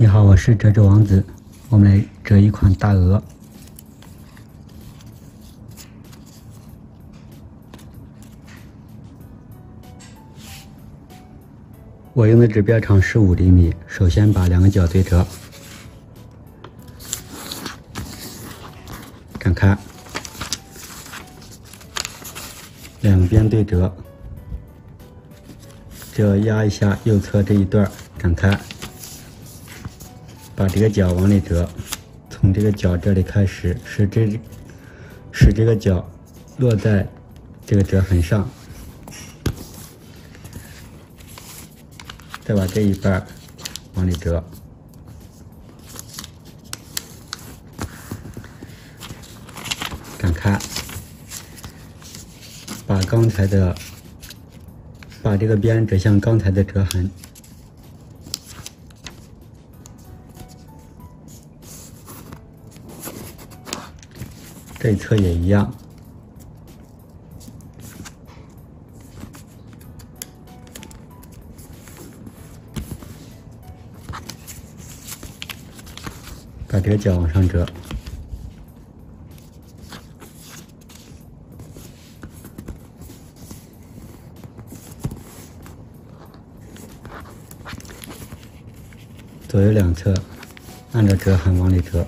你好，我是折纸王子，我们来折一款大鹅。我用的指标长是五厘米，首先把两个角对折，展开，两边对折，只要压一下右侧这一段，展开。把这个角往里折，从这个角这里开始，使这使这个角落在这个折痕上，再把这一半往里折，展开，把刚才的把这个边折向刚才的折痕。这一侧也一样，把这个角往上折，左右两侧按照折痕往里折。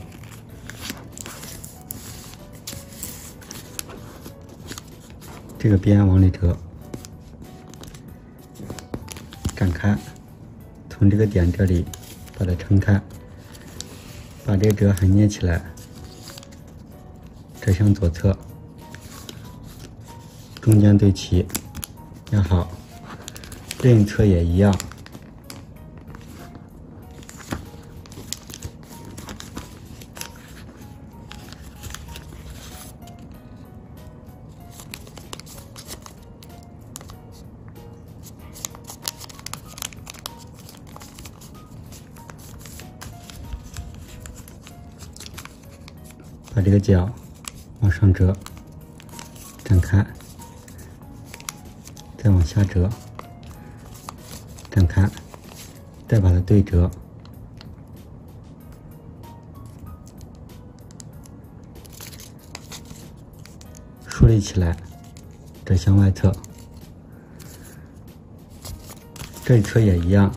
这个边往里折，展开，从这个点这里把它撑开，把这个折痕捏起来，折向左侧，中间对齐，压好，另一侧也一样。把这个角往上折，展开，再往下折，展开，再把它对折，竖立起来，折向外侧，这一侧也一样。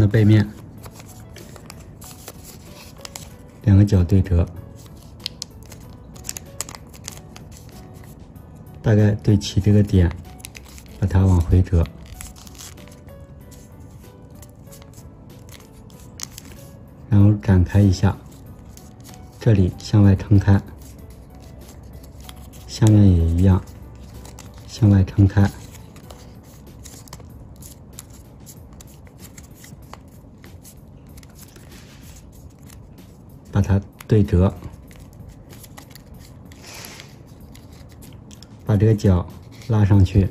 的背面，两个角对折，大概对齐这个点，把它往回折，然后展开一下，这里向外撑开，下面也一样，向外撑开。把它对折，把这个角拉上去，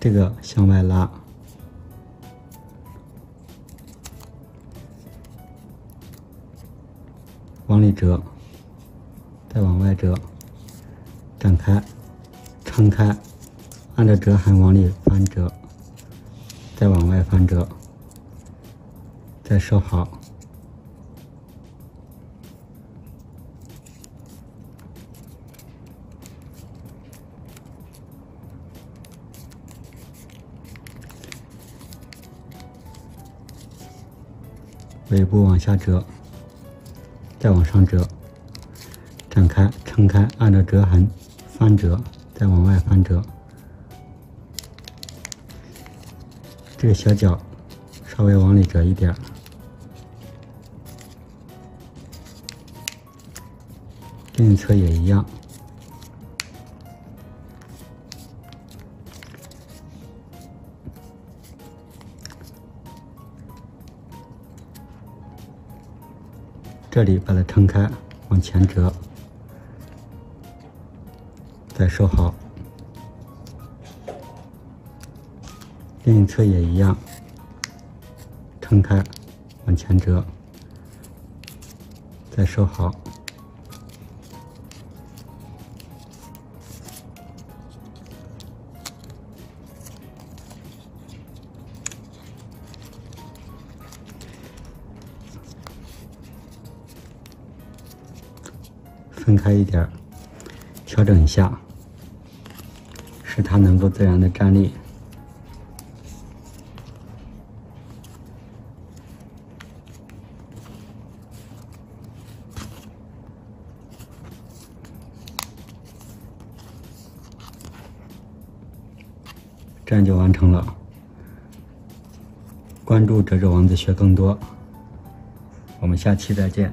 这个向外拉，往里折，再往外折，展开，撑开，按照折痕往里翻折。再往外翻折，再收好，尾部往下折，再往上折，展开撑开，按照折痕翻折，再往外翻折。这个小角稍微往里折一点，另一侧也一样。这里把它撑开，往前折，再收好。另一侧也一样，撑开，往前折，再收好。分开一点，调整一下，使它能够自然的站立。这样就完成了。关注折纸王子学更多，我们下期再见。